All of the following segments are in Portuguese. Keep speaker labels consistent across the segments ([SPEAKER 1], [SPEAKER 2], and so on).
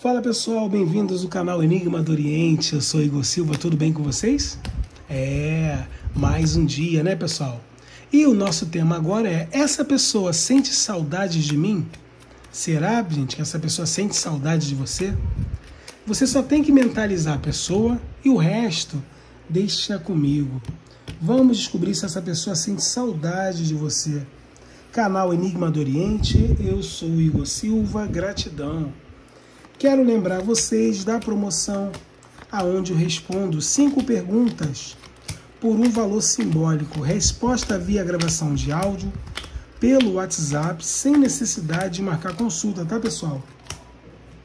[SPEAKER 1] Fala pessoal, bem-vindos ao canal Enigma do Oriente. Eu sou Igor Silva, tudo bem com vocês? É, mais um dia, né, pessoal? E o nosso tema agora é: essa pessoa sente saudade de mim? Será, gente, que essa pessoa sente saudade de você? Você só tem que mentalizar a pessoa e o resto deixa comigo. Vamos descobrir se essa pessoa sente saudade de você. Canal Enigma do Oriente, eu sou Igor Silva, gratidão. Quero lembrar vocês da promoção aonde eu respondo cinco perguntas por um valor simbólico. Resposta via gravação de áudio pelo WhatsApp, sem necessidade de marcar consulta, tá, pessoal?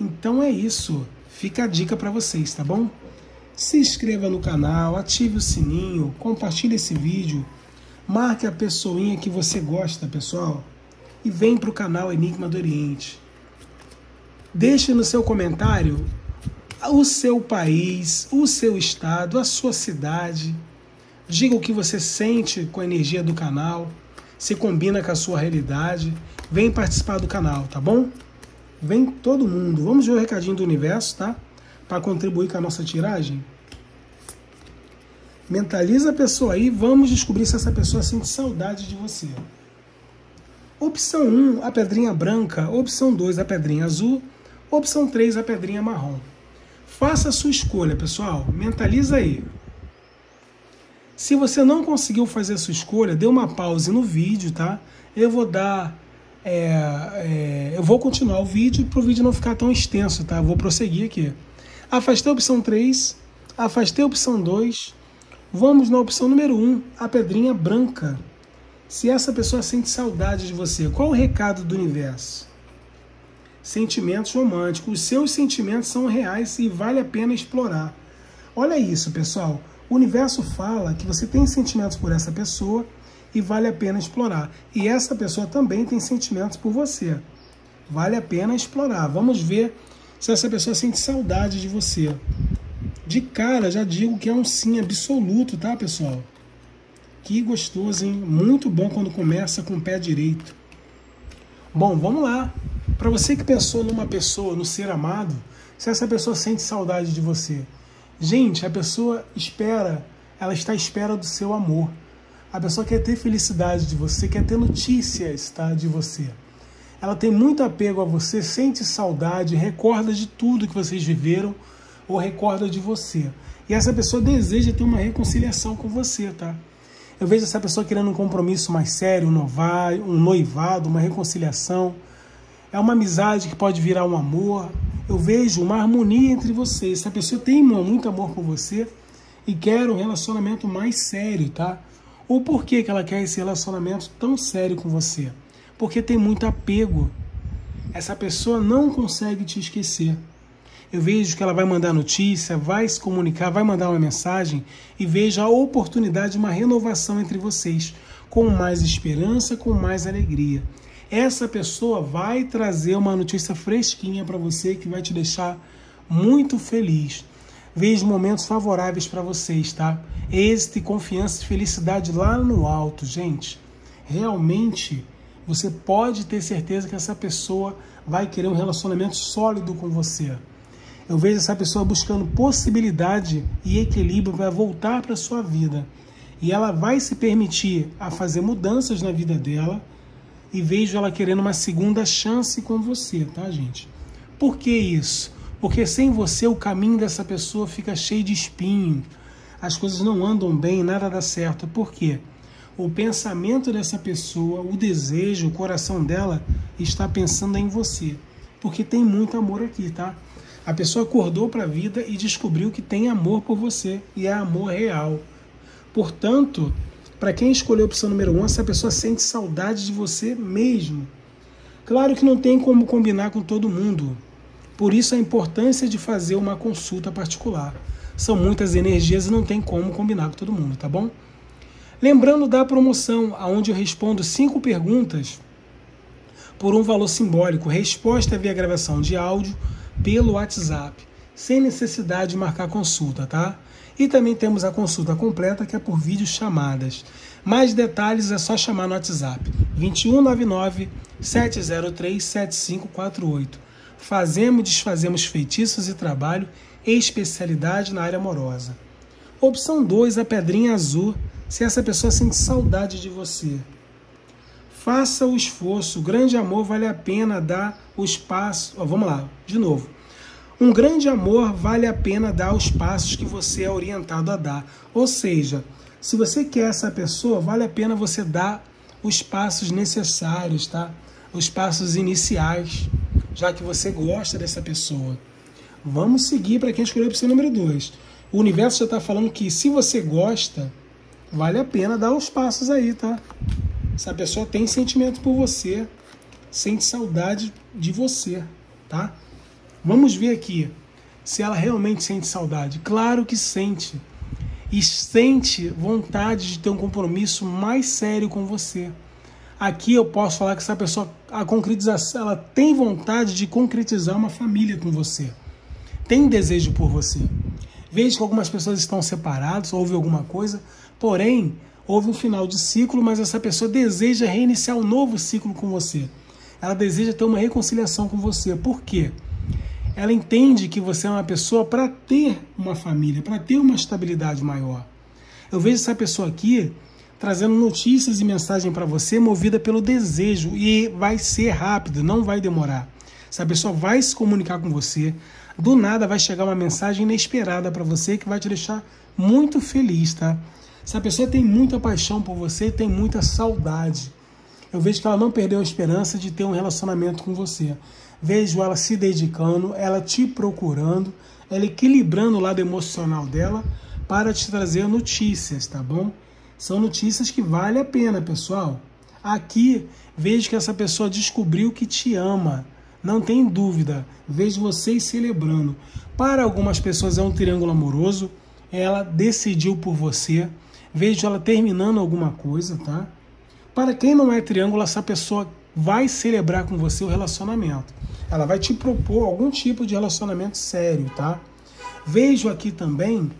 [SPEAKER 1] Então é isso. Fica a dica para vocês, tá bom? Se inscreva no canal, ative o sininho, compartilhe esse vídeo, marque a pessoinha que você gosta, pessoal, e vem para o canal Enigma do Oriente. Deixe no seu comentário o seu país, o seu estado, a sua cidade. Diga o que você sente com a energia do canal, se combina com a sua realidade. Vem participar do canal, tá bom? Vem todo mundo. Vamos ver o recadinho do universo, tá? Para contribuir com a nossa tiragem. Mentaliza a pessoa aí, vamos descobrir se essa pessoa sente saudade de você. Opção 1, a pedrinha branca. Opção 2, a pedrinha azul. Opção 3, a pedrinha marrom. Faça a sua escolha, pessoal. Mentaliza aí. Se você não conseguiu fazer a sua escolha, dê uma pause no vídeo, tá? Eu vou dar. É, é, eu vou continuar o vídeo para o vídeo não ficar tão extenso, tá? Eu vou prosseguir aqui. Afastei a opção 3, afastei a opção 2. Vamos na opção número 1, a pedrinha branca. Se essa pessoa sente saudade de você, qual o recado do universo? Sentimentos românticos. Os seus sentimentos são reais e vale a pena explorar. Olha isso, pessoal. O universo fala que você tem sentimentos por essa pessoa e vale a pena explorar. E essa pessoa também tem sentimentos por você. Vale a pena explorar. Vamos ver se essa pessoa sente saudade de você. De cara, já digo que é um sim absoluto, tá, pessoal? Que gostoso, hein? Muito bom quando começa com o pé direito. Bom, vamos lá. Para você que pensou numa pessoa, no ser amado, se essa pessoa sente saudade de você. Gente, a pessoa espera, ela está à espera do seu amor. A pessoa quer ter felicidade de você, quer ter notícias tá, de você. Ela tem muito apego a você, sente saudade, recorda de tudo que vocês viveram ou recorda de você. E essa pessoa deseja ter uma reconciliação com você, tá? Eu vejo essa pessoa querendo um compromisso mais sério, um noivado, uma reconciliação é uma amizade que pode virar um amor. Eu vejo uma harmonia entre vocês. Se a pessoa tem muito amor por você e quer um relacionamento mais sério, tá? Ou por que, que ela quer esse relacionamento tão sério com você? Porque tem muito apego. Essa pessoa não consegue te esquecer. Eu vejo que ela vai mandar notícia, vai se comunicar, vai mandar uma mensagem e vejo a oportunidade de uma renovação entre vocês, com mais esperança, com mais alegria essa pessoa vai trazer uma notícia fresquinha para você que vai te deixar muito feliz. Vejo momentos favoráveis para vocês, tá? Êxito, confiança e felicidade lá no alto, gente. Realmente, você pode ter certeza que essa pessoa vai querer um relacionamento sólido com você. Eu vejo essa pessoa buscando possibilidade e equilíbrio para voltar para sua vida. E ela vai se permitir a fazer mudanças na vida dela e vejo ela querendo uma segunda chance com você, tá, gente? Por que isso? Porque sem você o caminho dessa pessoa fica cheio de espinho, as coisas não andam bem, nada dá certo. Por quê? O pensamento dessa pessoa, o desejo, o coração dela está pensando em você, porque tem muito amor aqui, tá? A pessoa acordou para a vida e descobriu que tem amor por você e é amor real. Portanto, para quem escolheu a opção número 1, um, essa pessoa sente saudade de você mesmo. Claro que não tem como combinar com todo mundo. Por isso a importância de fazer uma consulta particular. São muitas energias e não tem como combinar com todo mundo, tá bom? Lembrando da promoção, onde eu respondo cinco perguntas por um valor simbólico. Resposta via gravação de áudio pelo WhatsApp, sem necessidade de marcar consulta, tá? E também temos a consulta completa, que é por vídeos chamadas. Mais detalhes é só chamar no WhatsApp 2199 703 7548. Fazemos e desfazemos feitiços e trabalho, especialidade na área amorosa. Opção 2, a pedrinha azul, se essa pessoa sente saudade de você. Faça o esforço, o grande amor vale a pena dar o espaço. Oh, vamos lá, de novo. Um grande amor vale a pena dar os passos que você é orientado a dar. Ou seja, se você quer essa pessoa, vale a pena você dar os passos necessários, tá? Os passos iniciais, já que você gosta dessa pessoa. Vamos seguir para quem escolheu a opção número 2. O universo já está falando que se você gosta, vale a pena dar os passos aí, tá? Essa pessoa tem sentimento por você, sente saudade de você, tá? Vamos ver aqui se ela realmente sente saudade. Claro que sente. E sente vontade de ter um compromisso mais sério com você. Aqui eu posso falar que essa pessoa, a concretização, ela tem vontade de concretizar uma família com você. Tem desejo por você. Vejo que algumas pessoas estão separadas, houve alguma coisa, porém, houve um final de ciclo, mas essa pessoa deseja reiniciar um novo ciclo com você. Ela deseja ter uma reconciliação com você. Por quê? Ela entende que você é uma pessoa para ter uma família, para ter uma estabilidade maior. Eu vejo essa pessoa aqui trazendo notícias e mensagem para você movida pelo desejo e vai ser rápido, não vai demorar. Essa pessoa vai se comunicar com você, do nada vai chegar uma mensagem inesperada para você que vai te deixar muito feliz, tá? Essa pessoa tem muita paixão por você tem muita saudade. Eu vejo que ela não perdeu a esperança de ter um relacionamento com você. Vejo ela se dedicando, ela te procurando, ela equilibrando o lado emocional dela para te trazer notícias, tá bom? São notícias que vale a pena, pessoal. Aqui vejo que essa pessoa descobriu que te ama. Não tem dúvida. Vejo vocês celebrando. Para algumas pessoas é um triângulo amoroso. Ela decidiu por você. Vejo ela terminando alguma coisa, tá? Para quem não é triângulo, essa pessoa vai celebrar com você o relacionamento. Ela vai te propor algum tipo de relacionamento sério, tá? Vejo aqui também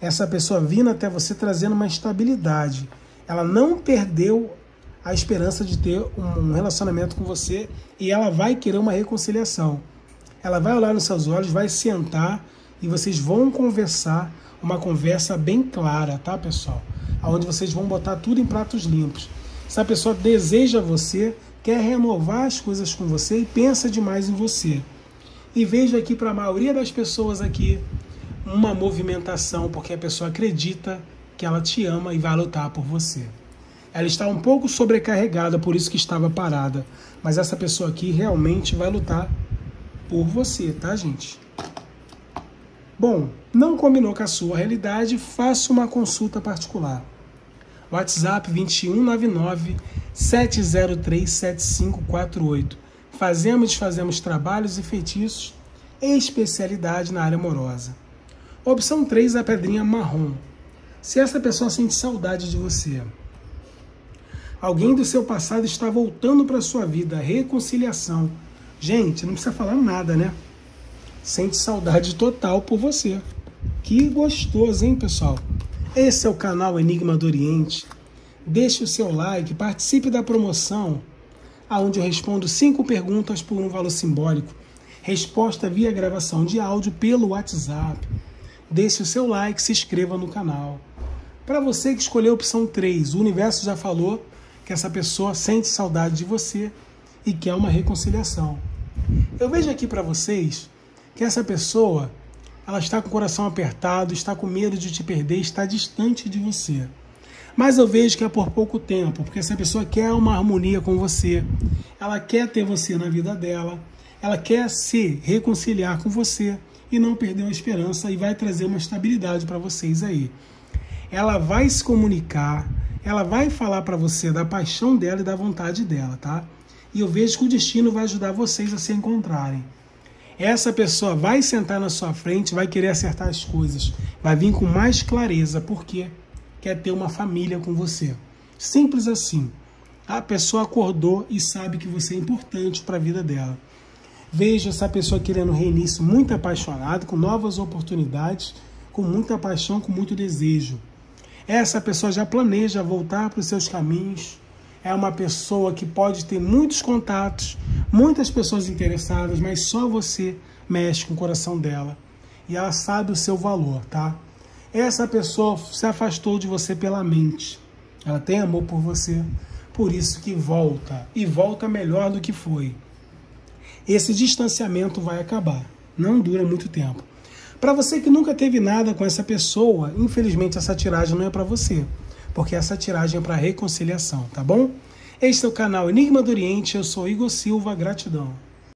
[SPEAKER 1] essa pessoa vindo até você trazendo uma estabilidade. Ela não perdeu a esperança de ter um relacionamento com você e ela vai querer uma reconciliação. Ela vai olhar nos seus olhos, vai sentar e vocês vão conversar, uma conversa bem clara, tá, pessoal? Onde vocês vão botar tudo em pratos limpos. Essa pessoa deseja você, quer renovar as coisas com você e pensa demais em você. E vejo aqui para a maioria das pessoas aqui uma movimentação, porque a pessoa acredita que ela te ama e vai lutar por você. Ela está um pouco sobrecarregada, por isso que estava parada. Mas essa pessoa aqui realmente vai lutar por você, tá, gente? Bom, não combinou com a sua realidade, faça uma consulta particular. WhatsApp 2199 703 7548. Fazemos e desfazemos trabalhos e feitiços especialidade na área amorosa. Opção 3, a pedrinha marrom. Se essa pessoa sente saudade de você, alguém do seu passado está voltando para sua vida, reconciliação. Gente, não precisa falar nada, né? Sente saudade total por você. Que gostoso, hein, pessoal? Esse é o canal Enigma do Oriente. Deixe o seu like, participe da promoção, onde eu respondo cinco perguntas por um valor simbólico. Resposta via gravação de áudio pelo WhatsApp. Deixe o seu like, se inscreva no canal. Para você que escolheu a opção 3, o universo já falou que essa pessoa sente saudade de você e quer uma reconciliação. Eu vejo aqui para vocês que essa pessoa ela está com o coração apertado, está com medo de te perder, está distante de você. Mas eu vejo que é por pouco tempo, porque essa pessoa quer uma harmonia com você, ela quer ter você na vida dela, ela quer se reconciliar com você e não perder a esperança e vai trazer uma estabilidade para vocês aí. Ela vai se comunicar, ela vai falar para você da paixão dela e da vontade dela, tá? E eu vejo que o destino vai ajudar vocês a se encontrarem essa pessoa vai sentar na sua frente, vai querer acertar as coisas, vai vir com mais clareza, porque quer ter uma família com você. Simples assim. A pessoa acordou e sabe que você é importante para a vida dela. Veja essa pessoa querendo reinício, muito apaixonada, com novas oportunidades, com muita paixão, com muito desejo. Essa pessoa já planeja voltar para os seus caminhos é uma pessoa que pode ter muitos contatos, muitas pessoas interessadas, mas só você mexe com o coração dela. E ela sabe o seu valor, tá? Essa pessoa se afastou de você pela mente. Ela tem amor por você, por isso que volta e volta melhor do que foi. Esse distanciamento vai acabar, não dura muito tempo. Para você que nunca teve nada com essa pessoa, infelizmente essa tiragem não é para você porque essa tiragem é para reconciliação, tá bom? Este é o canal Enigma do Oriente, eu sou Igor Silva, gratidão.